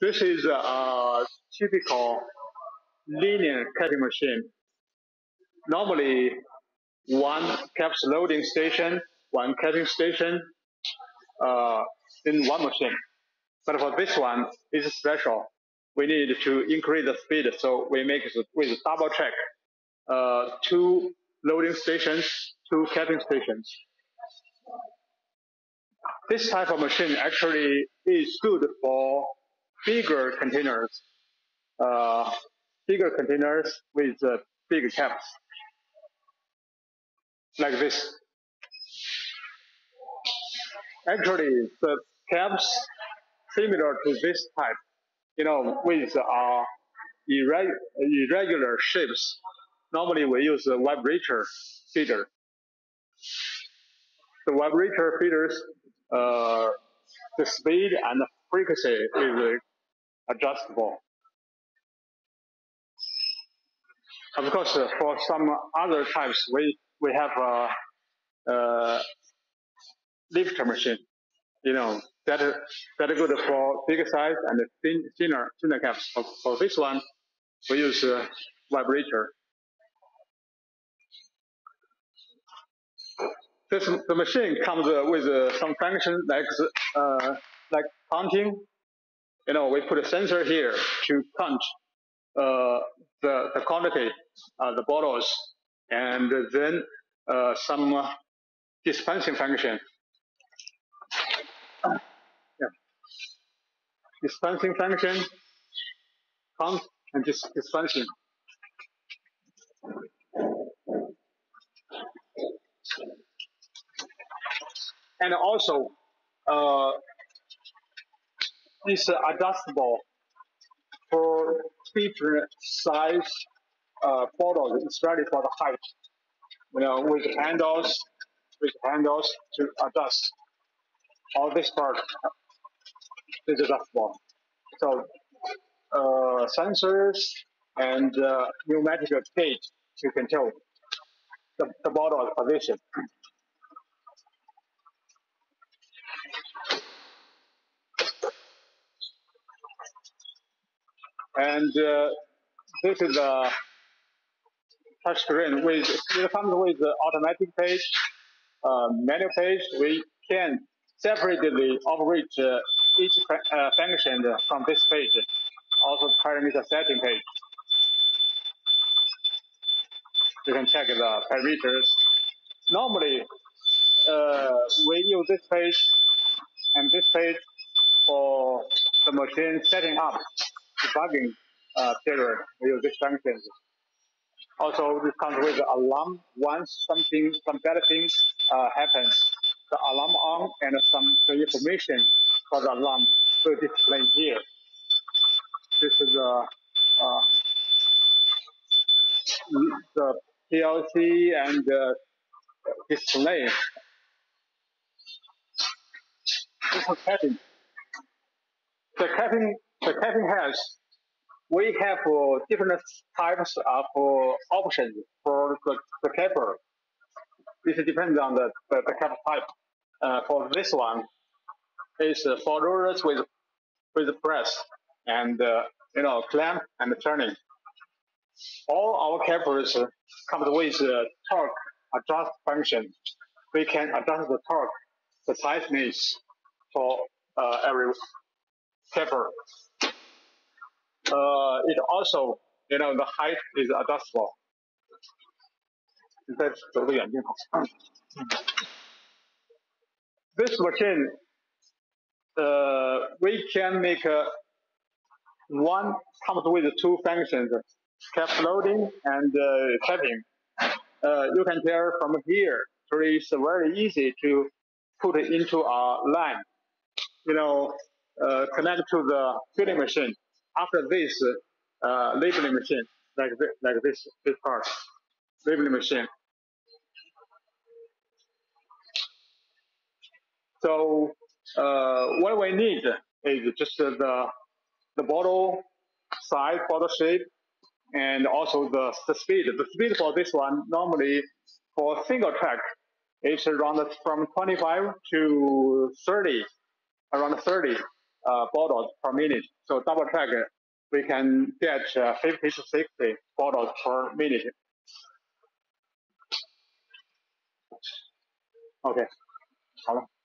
This is a typical linear capping machine. Normally, one caps loading station, one capping station, uh, in one machine. But for this one, it's special. We need to increase the speed, so we make it with double track uh, two loading stations, two capping stations. This type of machine actually is good for bigger containers, uh, bigger containers with uh, big caps, like this. Actually, the caps similar to this type, you know, with uh, irreg- irregular shapes. Normally, we use a vibrator feeder. The vibrator feeders, uh, the speed and the frequency is adjustable. Of course, uh, for some other types, we we have a, a lifter machine. You know that that good for bigger size and thin, thinner thinner caps. For, for this one, we use a vibrator. This the machine comes with uh, some function like uh, like counting. You know, we put a sensor here to count uh, the the quantity, uh, the bottles, and then uh, some uh, dispensing function. Yeah. Dispensing function, count and dis- dispensing. And also, uh, adjustable for different size uh, bottles, especially for the height. You know, with handles, with handles to adjust. All this part is adjustable. So uh, sensors and uh, pneumatic gauge to control the, the bottle position. And uh, this is a touch screen with it comes with the automatic page, uh, manual page. We can separately operate uh, each uh, function from this page. Also parameter setting page. You can check the parameters. Normally, uh, we use this page and this page for the machine setting up, debugging uh, period. Use these functions. Also, this comes with the alarm once something, some bad thing uh, happens. The alarm on and some the information for the alarm will display here. This is the uh, the PLC and uh, display. This is capping. The capping the capping has we have uh, different types of uh, options for the, the capper. It depends on the, the, the cap type. Uh, for this one, it's uh, for rollers with with press and uh, you know clamp and turning. All our cappers uh, come with uh, torque adjust function. We can adjust the torque, the tightness for uh, every capper uh, it also, you know, the height is adjustable. This machine, uh, we can make uh, one comes with two functions, cap loading and uh, capping. Uh, you can tell from here, so it's very easy to put into our line, you know, uh, connect to the filling machine. After this, uh, labeling machine, like this, like this, this part, labeling machine. So uh, what we need is just the the bottle size, bottle shape, and also the, the speed. The speed for this one normally for single track it's around from 25 to 30, around 30 uh, bottles per minute. So double track, we can get uh, 50 to 60 bottles per minute. OK，好了。